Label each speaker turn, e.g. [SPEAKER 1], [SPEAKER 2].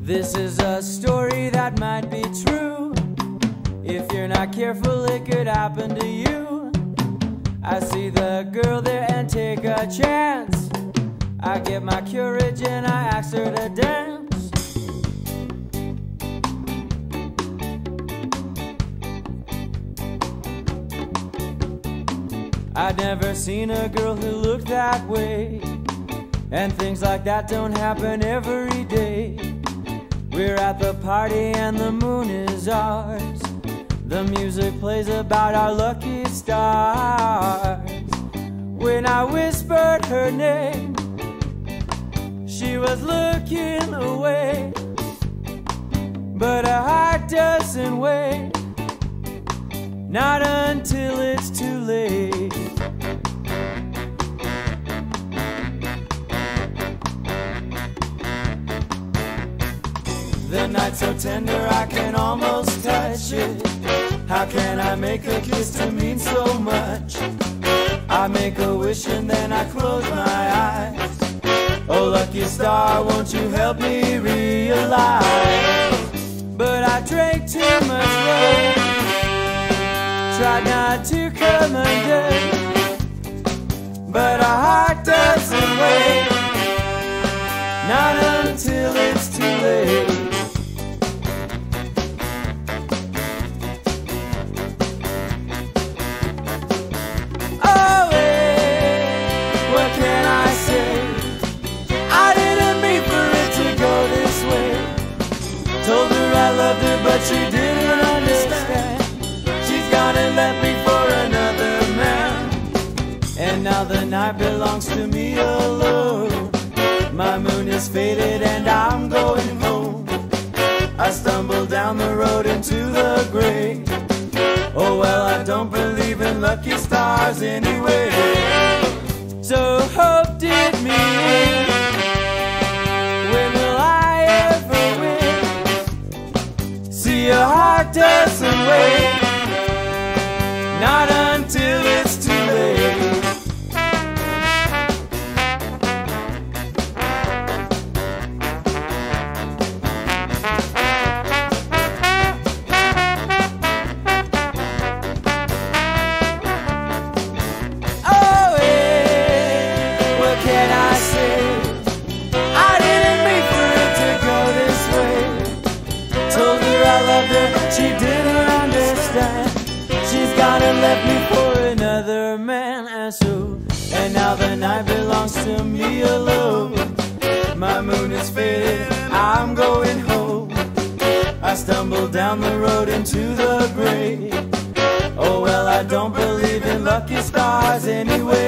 [SPEAKER 1] This is a story that might be true. If you're not careful, it could happen to you. I see the girl there and take a chance. I get my courage and I ask her to dance. I'd never seen a girl who looked that way. And things like that don't happen every day. We're at the party and the moon is ours. The music plays about our lucky stars. When I whispered her name, she was looking away. But her heart doesn't wait, not until it's too late. The night so tender I can almost touch it. How can I make a kiss to mean so much? I make a wish and then I close my eyes. Oh, lucky star, won't you help me realize? But I drank too much rum, tried not to come undone. But our heart doesn't wait, but she didn't understand. She's gonna let me for another man. And now the night belongs to me alone. My moon is faded and I'm going home. I stumble down the road into the gray. Oh well, I don't believe in lucky stars anyway. Heart doesn't wait. Not she didn't understand. She's gonna left me for another man, and so, and now the night belongs to me alone. My moon is faded, I'm going home. I stumble down the road into the gray. Oh well, I don't believe in lucky stars anyway.